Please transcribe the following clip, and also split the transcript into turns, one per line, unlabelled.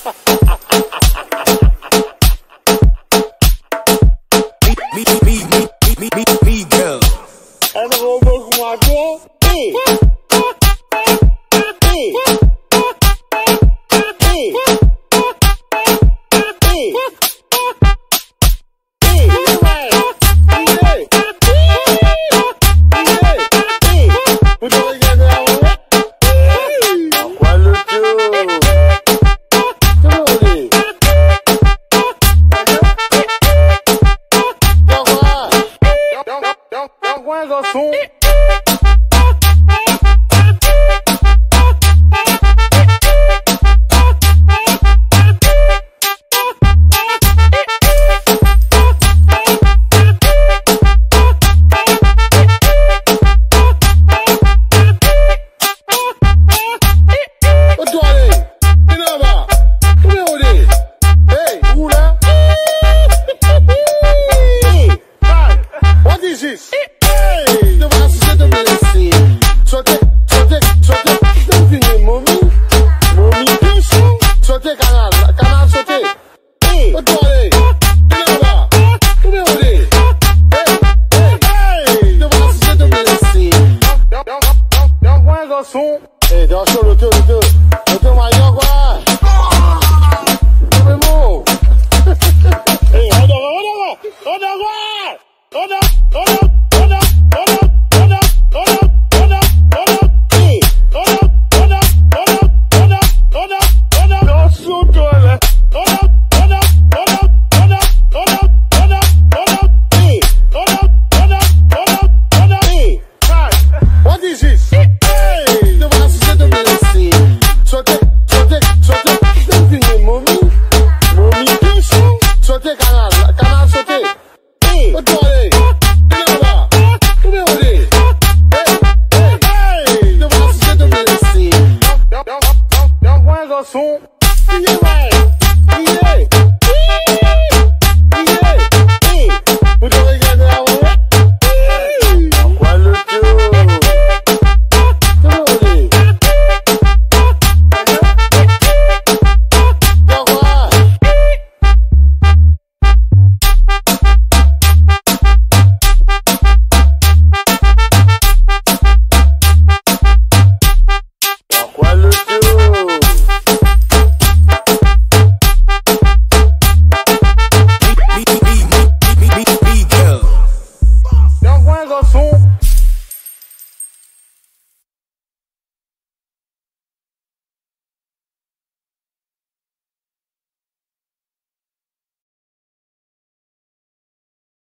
me, me, me, me, me, me, me girl. That's
what I'm talking about, girl. mais assunto. Eduardo! son. Et dans le show, le queue, le queue, le queue, som. E aí, e?